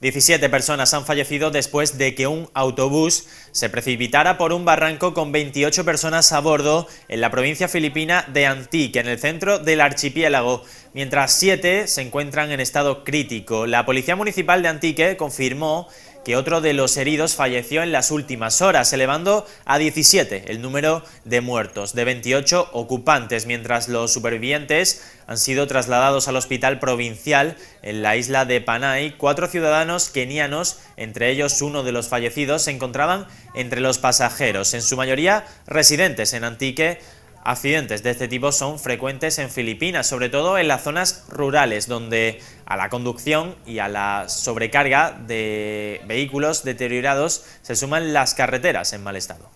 17 personas han fallecido después de que un autobús se precipitara por un barranco con 28 personas a bordo en la provincia filipina de Antique, en el centro del archipiélago, mientras 7 se encuentran en estado crítico. La Policía Municipal de Antique confirmó que otro de los heridos falleció en las últimas horas, elevando a 17 el número de muertos, de 28 ocupantes, mientras los supervivientes han sido trasladados al hospital provincial en la isla de Panay. Cuatro ciudadanos kenianos, entre ellos uno de los fallecidos, se encontraban entre los pasajeros, en su mayoría residentes en Antique, Accidentes de este tipo son frecuentes en Filipinas, sobre todo en las zonas rurales, donde a la conducción y a la sobrecarga de vehículos deteriorados se suman las carreteras en mal estado.